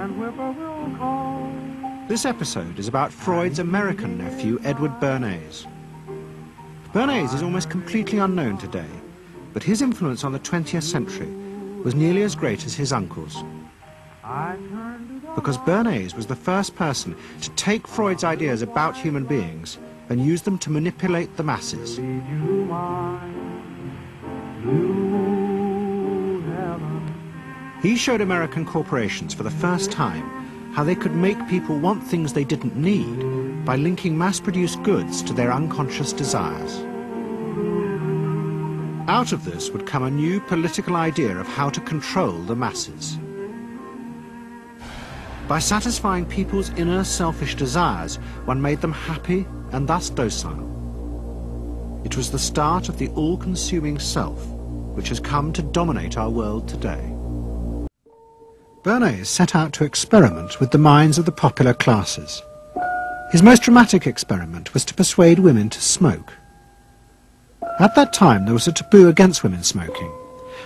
when whippoorwill call. This episode is about Freud's American nephew, Edward Bernays. Bernays is almost completely unknown today, but his influence on the 20th century was nearly as great as his uncle's. I turn to the Because Bernays was the first person to take Freud's ideas about human beings and use them to manipulate the masses. He showed American corporations for the first time how they could make people want things they didn't need by linking mass-produced goods to their unconscious desires. Out of this would come a new political idea of how to control the masses. By satisfying people's inner selfish desires, one made them happy and thus docile. It was the start of the all-consuming self, which has come to dominate our world today. Bernays set out to experiment with the minds of the popular classes. His most dramatic experiment was to persuade women to smoke. At that time, there was a taboo against women smoking,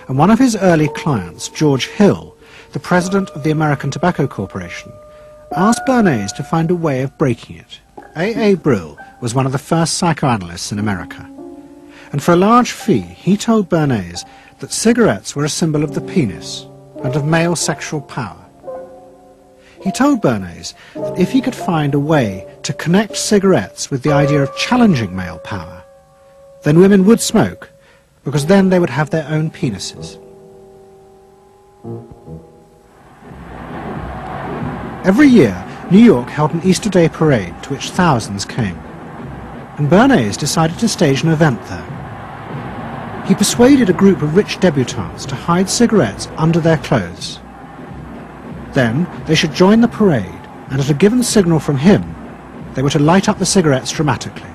and one of his early clients, George Hill, the president of the American Tobacco Corporation, asked Bernays to find a way of breaking it. A. A. Brill was one of the first psychoanalysts in America, and for a large fee, he told Bernays that cigarettes were a symbol of the penis and of male sexual power. He told Bernays that if he could find a way to connect cigarettes with the idea of challenging male power, then women would smoke, because then they would have their own penises. Every year, New York held an Easter Day parade to which thousands came, and Bernays decided to stage an event there. He persuaded a group of rich debutantes to hide cigarettes under their clothes. Then they should join the parade, and at a given signal from him, they were to light up the cigarettes dramatically.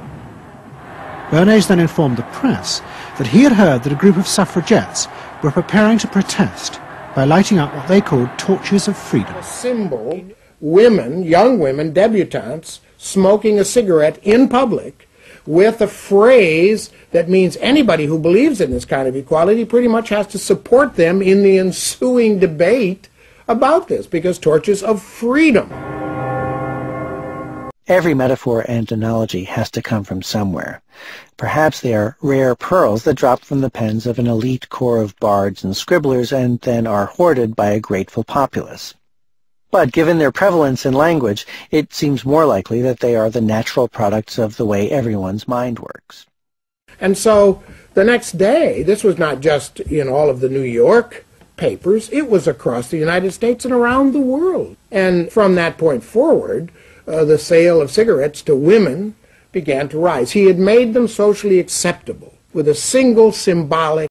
Bernays then informed the press that he had heard that a group of suffragettes were preparing to protest by lighting up what they called torches of freedom. a symbol women, young women, debutantes, smoking a cigarette in public with a phrase that means anybody who believes in this kind of equality pretty much has to support them in the ensuing debate about this because torches of freedom. Every metaphor and analogy has to come from somewhere. Perhaps they are rare pearls that drop from the pens of an elite corps of bards and scribblers and then are hoarded by a grateful populace. But given their prevalence in language, it seems more likely that they are the natural products of the way everyone's mind works. And so the next day, this was not just in all of the New York papers, it was across the United States and around the world. And from that point forward, uh, the sale of cigarettes to women began to rise. He had made them socially acceptable with a single symbolic